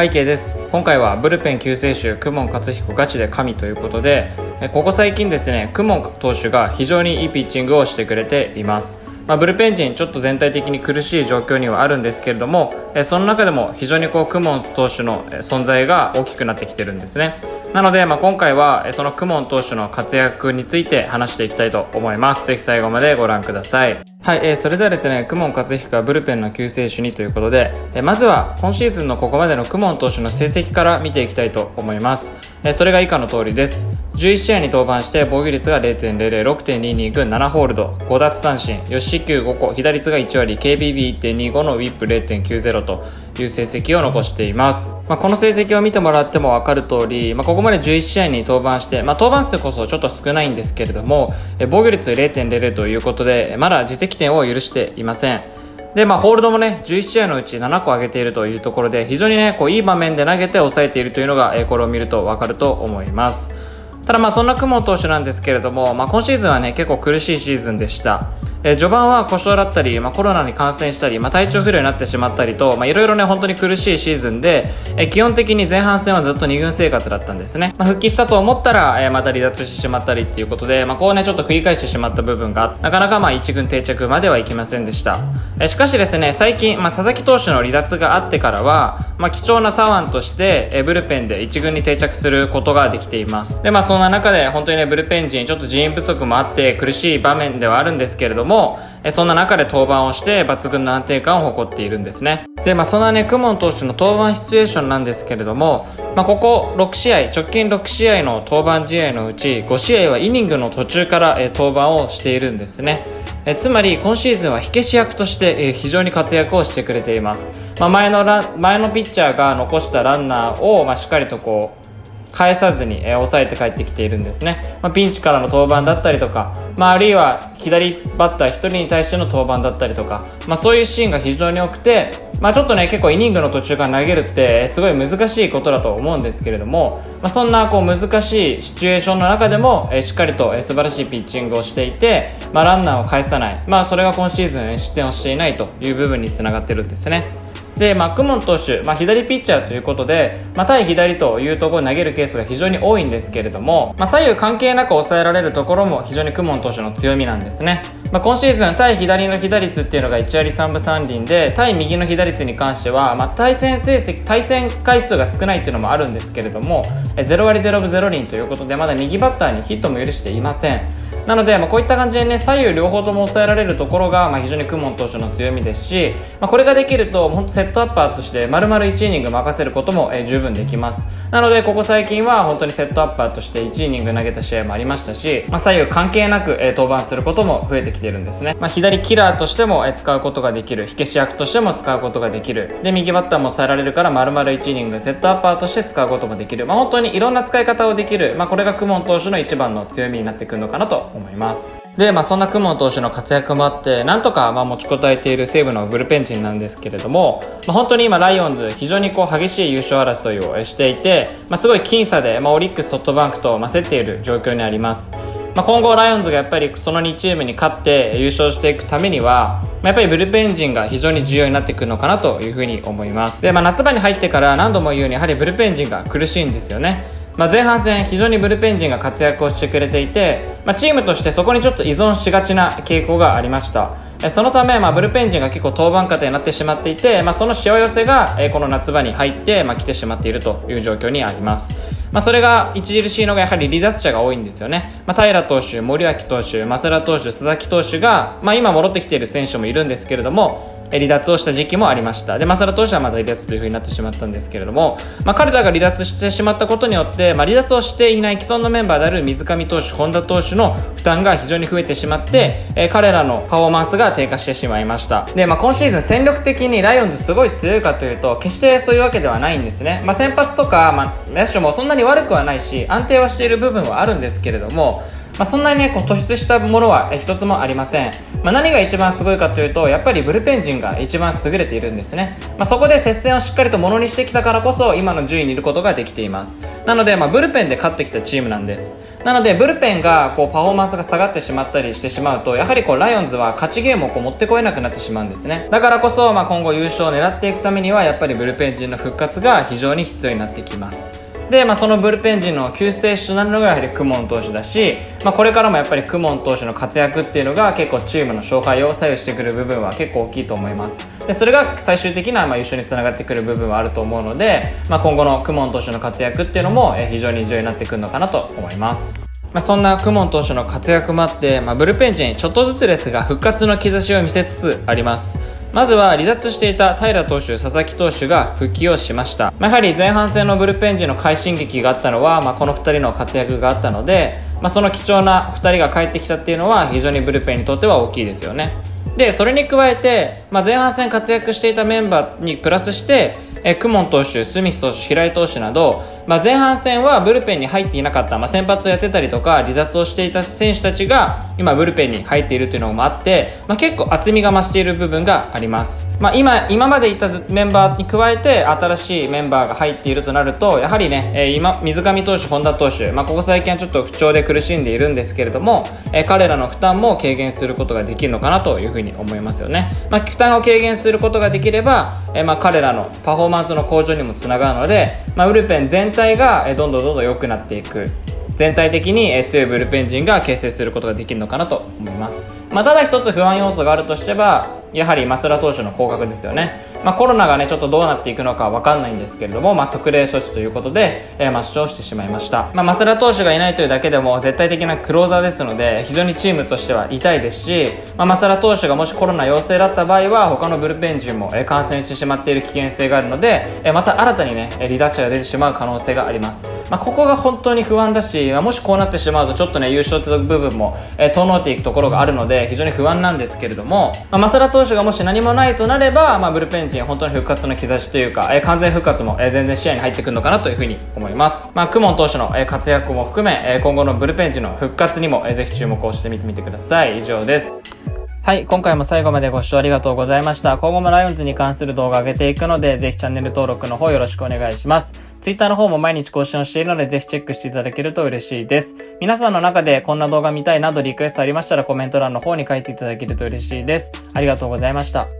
背景です。今回はブルペン救世主公文勝彦ガチで神ということでここ最近ですね公文投手が非常にいいピッチングをしてくれています。まあ、ブルペン陣ちょっと全体的に苦しい状況にはあるんですけれどもその中でも非常にこう公文投手の存在が大きくなってきてるんですね。なので、まあ、今回はその公文投手の活躍について話していきたいと思います。ぜひ最後までご覧ください。はい、えー、それではですね、公文勝彦はブルペンの救世主にということで、えー、まずは今シーズンのここまでの公文投手の成績から見ていきたいと思います。えー、それが以下の通りです。11試合に登板して防御率が0.00、6.22軍7ホールド、5奪三振、吉四球5個、被打率が1割、KBB1.25 のウィップ0.90という成績を残しています。まあ、この成績を見てもらっても分かる通り、まあ、ここまで11試合に登板して、まあ、登板数こそちょっと少ないんですけれども、え防御率0.00ということで、まだ実績点を許していません。で、まあ、ホールドもね、11試合のうち7個上げているというところで、非常にね、こう、いい場面で投げて抑えているというのが、えこれを見るとわかると思います。ただまあそんな雲投手なんですけれども、まあ、今シーズンはね結構苦しいシーズンでした。え、序盤は故障だったり、まあ、コロナに感染したり、まあ、体調不良になってしまったりと、まあ、いろいろね、本当に苦しいシーズンで、え、基本的に前半戦はずっと2軍生活だったんですね。まあ、復帰したと思ったら、え、また離脱してしまったりっていうことで、まあ、こうね、ちょっと繰り返してしまった部分が、なかなかまあ1軍定着まではいきませんでした。え、しかしですね、最近、まあ、佐々木投手の離脱があってからは、まあ、貴重な左腕として、え、ブルペンで1軍に定着することができています。で、まあ、そんな中で、本当にね、ブルペン陣、ちょっと人員不足もあって苦しい場面ではあるんですけれども、もそんな中で登板をして抜群の安定感を誇っているんですね。で、まあそんなね、クモン投手の登板シチュエーションなんですけれども、まあここ6試合、直近6試合の登板試合のうち5試合はイニングの途中から、登板をしているんですね。えつまり今シーズンは火消し役として、え非常に活躍をしてくれています。まあ、前のラ前のピッチャーが残したランナーを、ま、しっかりとこう返さずに、えー、抑えて帰ってきているんですね、まあ、ピンチからの登板だったりとか、まあ、あるいは左バッター1人に対しての登板だったりとか、まあ、そういうシーンが非常に多くて、まあ、ちょっとね結構イニングの途中から投げるってすごい難しいことだと思うんですけれども、まあ、そんなこう難しいシチュエーションの中でも、えー、しっかりと、えー、素晴らしいピッチングをしていて、まあ、ランナーを返さない、まあ、それが今シーズン失点をしていないという部分につながってるんですね。で、マックモン投手、まあ、左ピッチャーということで、まあ、対左というところに投げるケースが非常に多いんですけれども、まあ、左右関係なく抑えられるところも非常にクモン投手の強みなんですね。まあ、今シーズン、対左の被打率っていうのが1割3分3厘で、対右の被打率に関しては、まあ、対戦成績、対戦回数が少ないっていうのもあるんですけれども、0割0分0厘ということで、まだ右バッターにヒットも許していません。なので、まあ、こういった感じでね、左右両方とも抑えられるところが、まあ、非常に公文投手の強みですし、まあ、これができると、本当セットアッパーとして、丸々1イニング任せることも、えー、十分できます。なので、ここ最近は本当にセットアッパーとして1イニング投げた試合もありましたし、まあ、左右関係なく、えー、登板することも増えてきてるんですね。まあ、左キラーとしても、えー、使うことができる。火消し役としても使うことができる。で、右バッターも抑えられるから、丸々1イニングセットアッパーとして使うこともできる。まあ、本当にいろんな使い方をできる。まあ、これがクモン投手の一番の強みになってくるのかなと思います。で、まあ、そんな雲投手の活躍もあって、なんとかまあ持ちこたえている西武のブルペン陣なんですけれども、まあ、本当に今、ライオンズ、非常にこう激しい優勝争いをしていて、まあ、すごい僅差で、ま、オリックス、ソフトバンクと、競っている状況にあります。ま、今後、ライオンズがやっぱりその2チームに勝って優勝していくためには、やっぱりブルペン陣が非常に重要になってくるのかなというふうに思います。で、まあ、夏場に入ってから何度も言うように、やはりブルペン陣が苦しいんですよね。まあ、前半戦非常にブルペン陣が活躍をしてくれていて、まあ、チームとしてそこにちょっと依存しがちな傾向がありましたそのため、まあ、ブルペン陣が結構登板方になってしまっていて、まあ、そのしわ寄せが、この夏場に入って、まあ、来てしまっているという状況にあります。まあ、それが著しいのがやはり離脱者が多いんですよね。まあ、平投手、森脇投手、増田投手、須崎投手が、まあ、今戻ってきている選手もいるんですけれども、離脱をした時期もありました。で、マサラ投手はまた離脱という風になってしまったんですけれども、まあ、彼らが離脱してしまったことによって、まあ、離脱をしていない既存のメンバーである水上投手、本田投手の負担が非常に増えてしまって、えー、彼らのパフォーマンスが低下してしまいました。で、まあ、今シーズン戦力的にライオンズすごい強いかというと、決してそういうわけではないんですね。まあ、先発とか、まあ、野手もそんなに悪くはないし、安定はしている部分はあるんですけれども、まあ、そんなにね、こう突出したものは一つもありません。まあ、何が一番すごいかというと、やっぱりブルペン陣が一番優れているんですね。まあ、そこで接戦をしっかりとものにしてきたからこそ、今の順位にいることができています。なので、まあ、ブルペンで勝ってきたチームなんです。なので、ブルペンがこうパフォーマンスが下がってしまったりしてしまうと、やはりこうライオンズは勝ちゲームをこう持ってこえなくなってしまうんですね。だからこそ、まあ、今後優勝を狙っていくためには、やっぱりブルペン陣の復活が非常に必要になってきます。で、まあ、そのブルペン陣の救世主となるのがやはりクモン投手だし、まあ、これからもやっぱりクモン投手の活躍っていうのが結構チームの勝敗を左右してくる部分は結構大きいと思います。でそれが最終的なまあ優勝につながってくる部分はあると思うので、まあ、今後のクモン投手の活躍っていうのも非常に重要になってくるのかなと思います。まあ、そんなクモン投手の活躍もあって、まあ、ブルペン陣ちょっとずつですが復活の兆しを見せつつあります。まずは離脱していた平投手、佐々木投手が復帰をしました。まあ、やはり前半戦のブルペン時の快進撃があったのは、まあ、この2人の活躍があったので、まあ、その貴重な2人が帰ってきたっていうのは非常にブルペンにとっては大きいですよね。で、それに加えて、まあ、前半戦活躍していたメンバーにプラスして、えクモン投手、スミス投手、平井投手など、まあ、前半戦はブルペンに入っていなかった、まあ、先発をやってたりとか、離脱をしていた選手たちが、今ブルペンに入っているというのもあって、まあ、結構厚みが増している部分があります。まあ、今、今までいたメンバーに加えて、新しいメンバーが入っているとなると、やはりね、えー、今、水上投手、本田投手、まあ、ここ最近はちょっと不調で苦しんでいるんですけれども、えー、彼らの負担も軽減することができるのかなというふうに思いますよね。まあ、負担を軽減することができれば、えー、まあ、彼らのパフォーマンスの向上にもつながるので、まあ、ウルペン全体がどんどんどんどん良くなっていく。全体的に強いブルペン陣が形成することができるのかなと思います、まあ、ただ一つ不安要素があるとしてはやはり増田投手の降格ですよね。まあ、コロナがね、ちょっとどうなっていくのかわかんないんですけれども、まあ、特例措置ということで、えー、抹消してしまいました。まあ、増田投手がいないというだけでも絶対的なクローザーですので、非常にチームとしては痛いですし、まあ、増田投手がもしコロナ陽性だった場合は、他のブルペン陣も、えー、感染してしまっている危険性があるので、えー、また新たにね、離脱者が出てしまう可能性があります。まあ、ここが本当に不安だし、まあ、もしこうなってしまうと、ちょっとね、優勝という部分も、えー、遠のっていくところがあるので、非常に不安なんですけれども、まあ、増田投手がもし何もないとなれば、まあ、ブルペン陣本当に復活の兆しというか、えー、完全復活も、えー、全然視野に入ってくるのかなというふうに思います。まあ、クモン投手の、えー、活躍も含め、えー、今後のブルペン時の復活にも、えー、ぜひ注目をしてみてみてください。以上です。はい、今回も最後までご視聴ありがとうございました。今後もライオンズに関する動画を上げていくので、ぜひチャンネル登録の方よろしくお願いします。Twitter の方も毎日更新をしているので、ぜひチェックしていただけると嬉しいです。皆さんの中でこんな動画見たいなどリクエストありましたらコメント欄の方に書いていただけると嬉しいです。ありがとうございました。